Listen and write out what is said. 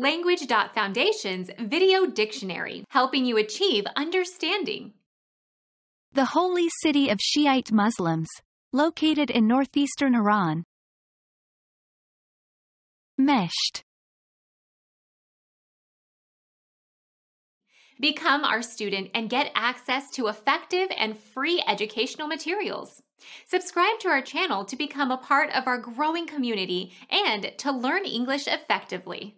Language.Foundation's Video Dictionary, helping you achieve understanding. The holy city of Shiite Muslims, located in northeastern Iran. Mashhad. Become our student and get access to effective and free educational materials. Subscribe to our channel to become a part of our growing community and to learn English effectively.